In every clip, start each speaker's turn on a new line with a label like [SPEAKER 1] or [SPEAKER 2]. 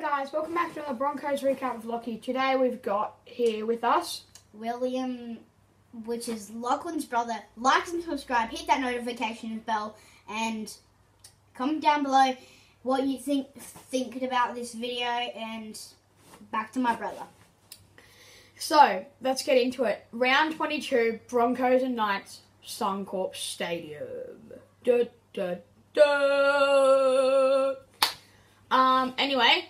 [SPEAKER 1] welcome back to another Broncos recap with Lachie. Today we've got here with us
[SPEAKER 2] William, which is Lachlan's brother. Like and subscribe, hit that notification bell, and comment down below what you think thinking about this video. And back to my brother.
[SPEAKER 1] So let's get into it. Round 22, Broncos and Knights, Suncorp Stadium. Da, da, da. Um. Anyway,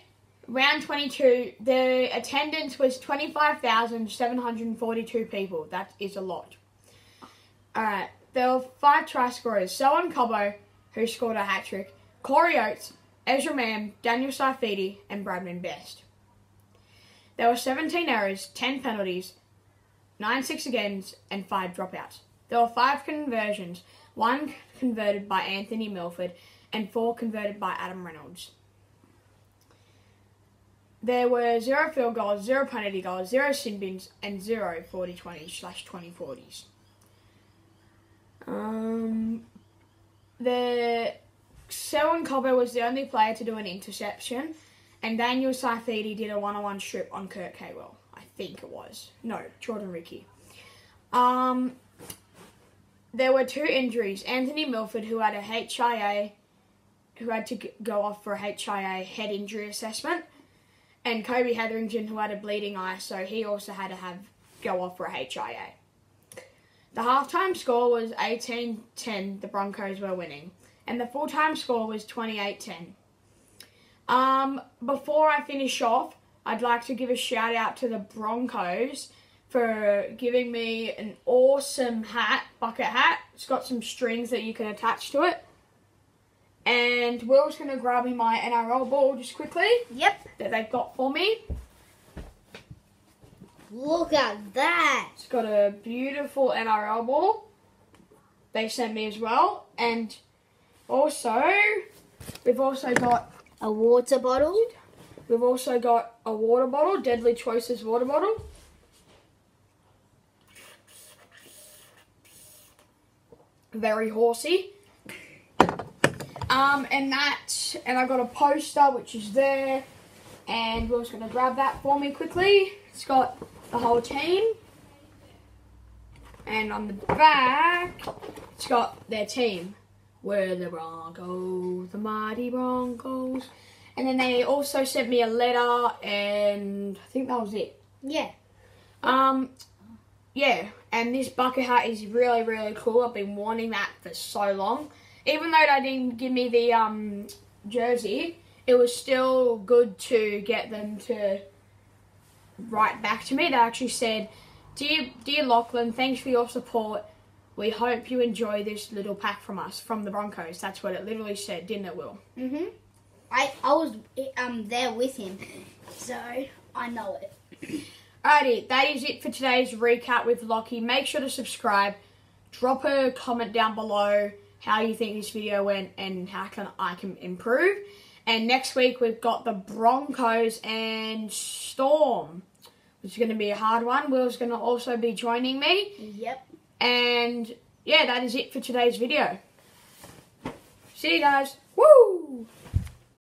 [SPEAKER 1] round 22, the attendance was 25,742 people. That is a lot. All right. There were five try scorers: Selwyn Cobbo, who scored a hat trick, Corey Oates, Ezra Mam, Daniel Saifiti, and Bradman Best. There were 17 errors, 10 penalties, 9 six agains, and 5 dropouts. There were 5 conversions, 1 converted by Anthony Milford, and 4 converted by Adam Reynolds. There were 0 field goals, 0 penalty goals, 0 sin bins, and 0 40 20 slash 20 40s. Um, the Selwyn Cobbo was the only player to do an interception, and Daniel Saifiti did a one-on-one strip on Kurt Capewell. I think it was. No, Jordan Riki. Um, there were two injuries. Anthony Milford, who had a HIA, who had to go off for a HIA head injury assessment, and Kobe Hetherington, who had a bleeding eye, so he also had to have go off for a HIA. The halftime score was 18-10. The Broncos were winning, and the full-time score was 28-10. Um, before I finish off, I'd like to give a shout out to the Broncos for giving me an awesome hat, bucket hat. It's got some strings that you can attach to it. And Will's going to grab me my NRL ball just quickly
[SPEAKER 2] Yep.
[SPEAKER 1] that they've got for me.
[SPEAKER 2] Look at that.
[SPEAKER 1] It's got a beautiful NRL ball. They sent me as well. And also, we've also got
[SPEAKER 2] A water bottle.
[SPEAKER 1] We've also got a water bottle, Deadly Choices water bottle. Very horsey. Um, and that, and I got a poster which is there, and Will's gonna grab that for me quickly. It's got the whole team, and on the back, it's got their team. We're the Broncos, the mighty Broncos. And then they also sent me a letter, and I think that was it.
[SPEAKER 2] Yeah.
[SPEAKER 1] Um, yeah, and this bucket hat is really, really cool. I've been wanting that for so long. Even though they didn't give me the um, jersey, it was still good to get them to write back to me. They actually said, "Dear, dear Lachlan, thanks for your support. We hope you enjoy this little pack from us, from the Broncos." That's what it literally said, didn't it, Will?
[SPEAKER 2] Mhm. I I was um there with him, so I know it.
[SPEAKER 1] Alrighty, that is it for today's recap with Lachie. Make sure to subscribe. Drop a comment down below how you think this video went and how can I can improve. And next week we've got the Broncos and Storm, which is going to be a hard one. Will's going to also be joining me.
[SPEAKER 2] Yep.
[SPEAKER 1] And yeah, that is it for today's video. See you guys. Woo!